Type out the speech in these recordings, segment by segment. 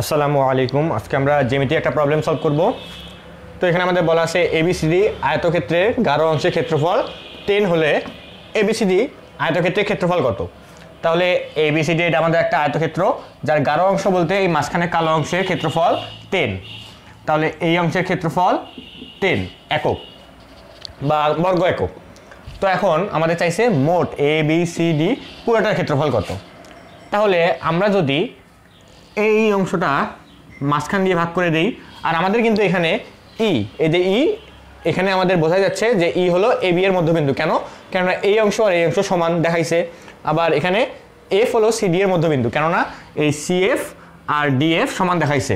আসসালামু আলাইকুম। আজকে আমরা জেমিতি একটা প্রবলেম সলভ করব। তো এখানে আমাদের বলা আছে এবিসিডি আয়তক্ষেত্রের গাঢ় অংশের ক্ষেত্রফল টেন হলে এবিসিডি আয়তক্ষেত্রের ক্ষেত্রফল কত? তাহলে এবিসিডি এটা আমাদের একটা আয়তক্ষেত্র, যার গাঢ় অংশ বলতে এই মাঝখানে কালো অংশের ক্ষেত্রফল টেন তাহলে এই অংশের ক্ষেত্রফল টেন একক বা বর্গ একক। তো এখন আমাদের চাইছে মোট এ বি সি ডি পুরোটার ক্ষেত্রফল কত? তাহলে আমরা যদি এই অংশটা মাঝখান দিয়ে ভাগ করে দেই। আর আমাদের কিন্তু এখানে ই এই যে ই এখানে আমাদের বোঝা যাচ্ছে যে ই হলো এ বি এর মধ্যবিন্দু। কেন? কেননা এই অংশ আর এই অংশ সমান দেখাইছে। আবার এখানে এফ হলো সিডি এর মধ্যবিন্দু। কেননা এই সিএফ আর ডিএফ সমান দেখাইছে।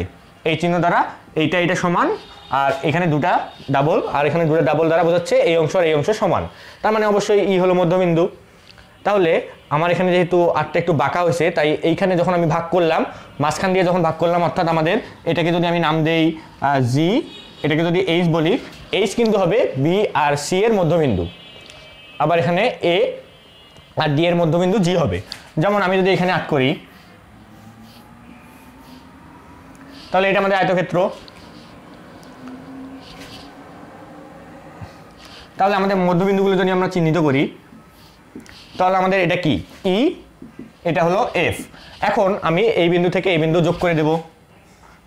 এই চিহ্ন দ্বারা এইটা এটা সমান, আর এখানে দুটা ডাবল আর এখানে দুটা ডাবল দ্বারা বোঝাচ্ছে এই অংশ আর এই অংশ সমান। তার মানে অবশ্যই ই হলো মধ্যবিন্দু। তাহলে আমার এখানে যেহেতু আটটা একটু বাঁকা হয়েছে, তাই এইখানে যখন আমি ভাগ করলাম, মাঝখান দিয়ে যখন ভাগ করলাম, অর্থাৎ আমাদের এটাকে যদি আমি নাম দেই জি এটাকে যদি এইচ বলি এইচ কিন্তু হবে বি আর সি এর মধ্যবিন্দু। আবার এখানে এ আর ডি এর মধ্যবিন্দু জি হবে। যেমন আমি যদি এখানে আট করি, তাহলে এটা আমাদের আয়তক্ষেত্র। তাহলে আমাদের মধ্যবিন্দুগুলো যদি আমরা চিহ্নিত করি তাহলে আমাদের এটা কি? ই এটা হলো এফ এখন আমি এই বিন্দু থেকে এই বিন্দু যোগ করে দেব।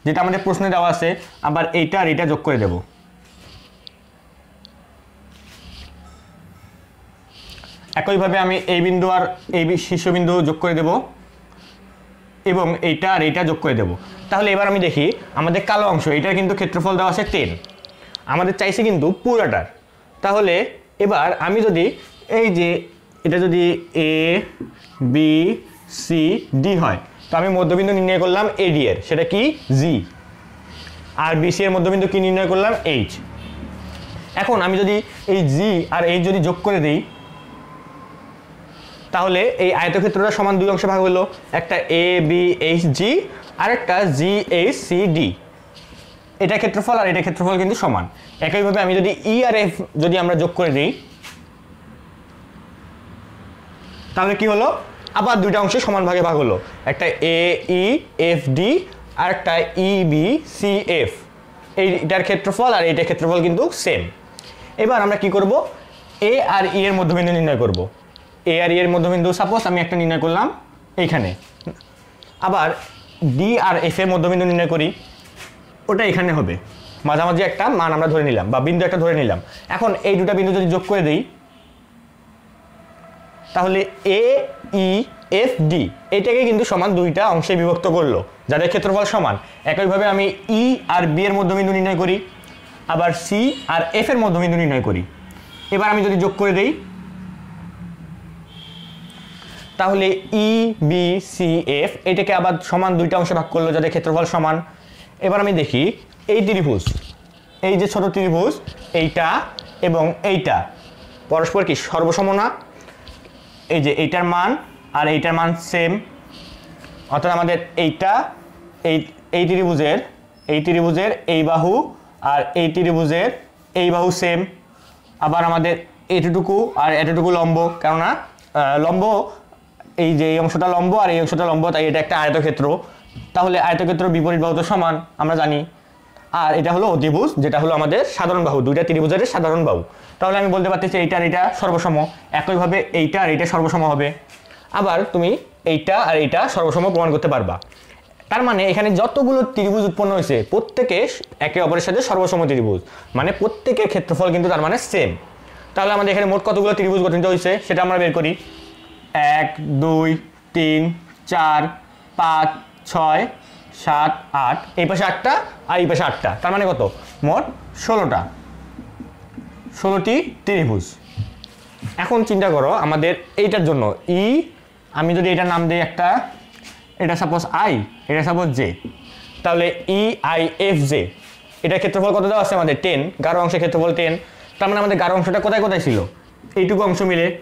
যেটা আমাদের প্রশ্নে দেওয়া আছে, আবার এইটা আর এটা যোগ করে দেব। একইভাবে আমি এই বিন্দু আর এই শীর্ষবিন্দু যোগ করে দেব এবং এইটা আর এইটা যোগ করে দেব। তাহলে এবার আমি দেখি, আমাদের কালো অংশ এটার কিন্তু ক্ষেত্রফল দেওয়া আছে টেন আমাদের চাইছে কিন্তু পুরাটার। তাহলে এবার আমি যদি এই যে এটা যদি এ বি সি ডি হয়, তো আমি মধ্যবিন্দু নির্ণয় করলাম এডি এর। সেটা কি? জি আর বিসি এর মধ্যবিন্দু কি নির্ণয় করলাম? এইচ এখন আমি যদি এই জি আর এইচ যদি যোগ করে দিই, তাহলে এই আয়তক্ষেত্রটা সমান দুই অংশে ভাগ হলো। একটা এ বি এইচ জি আর একটা জি এইচ সি ডি এটা ক্ষেত্রফল আর এটা ক্ষেত্রফল কিন্তু সমান। একইভাবে আমি যদি ই আর এফ যদি আমরা যোগ করে দিই তাহলে কি হলো? আবার দুইটা অংশে সমান ভাগে ভাগ হলো। একটা এ ই এফ ডি আর একটা ই বি সি এফ এইটার ক্ষেত্রফল আর এইটার ক্ষেত্রফল কিন্তু সেম এবার আমরা কি করব? এ আর ই এর মধ্যবিন্দু নির্ণয় করব। এ আর ই এর মধ্যবিন্দু সাপোজ আমি একটা নির্ণয় করলাম এইখানে। আবার ডি আর এফ এর মধ্যবিন্দু নির্ণয় করি। ওটা এখানে হবে। মাঝামাঝি একটা মান আমরা ধরে নিলাম বা বিন্দু একটা ধরে নিলাম। এখন এই দুটা বিন্দু যদি যোগ করে দিই তাহলে এ ই এফ ডি এটাকে কিন্তু সমান দুইটা অংশে বিভক্ত করল। যাদের ক্ষেত্রফল সমান। একইভাবে আমি ই আর বি এর মধ্যবিন্দু নির্ণয় করি, আবার সি আর এফ এর মধ্যবিন্দু নির্ণয় করি। এবার আমি যদি যোগ করে দেই, তাহলে ই বি সি এফ এটাকে আবার সমান দুইটা অংশে ভাগ করল যাদের ক্ষেত্রফল সমান। এবার আমি দেখি, এই ত্রিভুজ, এই যে ছোট ত্রিভুজ, এইটা এবং এইটা, পরস্পর কি সর্বসম না? এই যে এইটার মান আর এইটার মান সেম অর্থাৎ আমাদের এইটা, এই এই ত্রিভুজের এই ত্রিভুজের এই বাহু আর এই ত্রিভুজের এই বাহু সেম আবার আমাদের এতটুকু আর এতটুকু লম্ব, কেননা লম্ব, এই যে এই অংশটা লম্ব আর এই অংশটা লম্ব, তাই এটা একটা আয়তক্ষেত্র। তাহলে আয়তক্ষেত্র বিপরীত বাহু তো সমান, আমরা জানি। আর এটা হলো অতিভুজ যেটা হলো আমাদের সাধারণ বাহু, দুইটা ত্রিভুজের সাধারণ বাহু। তাহলে আমি বলতে পারতেছি এইটা আর এটা সর্বসম, একইভাবে এইটা আর এইটা সর্বসম হবে। আবার তুমি এইটা আর এইটা সর্বসম প্রমাণ করতে পারবা। তার মানে এখানে যতগুলো ত্রিভুজ উৎপন্ন হয়েছে, প্রত্যেকে একে অপরের সাথে সর্বসম ত্রিভুজ। মানে প্রত্যেকের ক্ষেত্রফল কিন্তু তার মানে সেম তাহলে আমাদের এখানে মোট কতগুলো ত্রিভুজ গঠিত হয়েছে, সেটা আমরা বের করি। এক, দুই, তিন, চার, পাঁচ, ছয় সাত, আট, এই পাশে আটটা আর এই পাশে আটটা। তার মানে কত? মোট ষোলোটা। ষোলোটি ত্রিভুজ। এখন চিন্তা করো, আমাদের এইটার জন্য ই, আমি যদি এটার নাম দিই একটা, এটা সাপোজ আই, এটা সাপোজ জে। তাহলে ই, আই, এফ, জে। এটার ক্ষেত্রফল কত দেওয়া আছে আমাদের? টেন। গাঢ় অংশের ক্ষেত্রফল টেন। তার মানে আমাদের গাঢ় অংশটা কোথায় কোথায় ছিল? এইটুকু অংশ মিলে।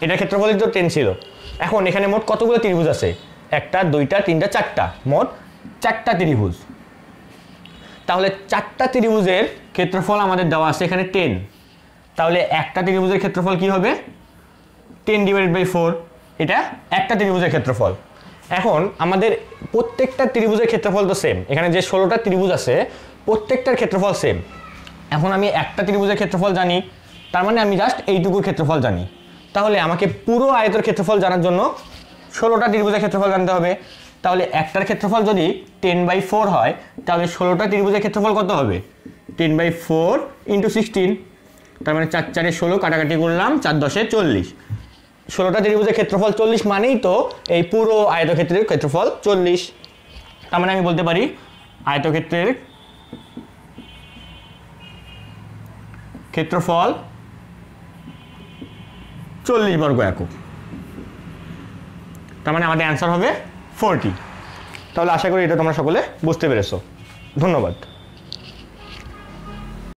এটার ক্ষেত্রফলই তো টেন ছিল। এখন এখানে মোট কতগুলো ত্রিভুজ আছে? একটা, দুইটা, তিনটা, চারটা, মোট চারটা ত্রিভুজ। তাহলে চারটা ত্রিভুজের ক্ষেত্রফল আমাদের দেওয়া আছে এখানে টেন তাহলে একটা ত্রিভুজের ক্ষেত্রফল কি হবে? টেন ডিভাইডেড বাই ফোর এটা একটা ত্রিভুজের ক্ষেত্রফল। এখন আমাদের প্রত্যেকটা ত্রিভুজের ক্ষেত্রফল তো সেম এখানে যে ষোলোটা ত্রিভুজ আছে, প্রত্যেকটার ক্ষেত্রফল সেম এখন আমি একটা ত্রিভুজের ক্ষেত্রফল জানি, তার মানে আমি জাস্ট এইটুকুর ক্ষেত্রফল জানি। তাহলে আমাকে পুরো আয়তের ক্ষেত্রফল জানার জন্য ষোলোটা ত্রিভুজের ক্ষেত্রফল জানতে হবে। তাহলে একটার ক্ষেত্রফল যদি টেন বাই ফোর হয়, তাহলে ষোলোটা ত্রিভুজের ক্ষেত্রফল কত হবে? Ten by four into sixteen তার মানে চার চারে ষোলো, কাটাকাটি করলাম চার দশে চল্লিশ। ষোলোটা ত্রিভুজের ক্ষেত্রফল চল্লিশ মানেই তো এই পুরো আয়তক্ষেত্রের ক্ষেত্রফল চল্লিশ। তার মানে আমি বলতে পারি আয়তক্ষেত্রের ক্ষেত্রফল চল্লিশ বর্গ একক। তার মানে আমাদের অ্যান্সার হবে ফোরটি তাহলে আশা করি এটা তোমরা সকলে বুঝতে পেরেছ। ধন্যবাদ।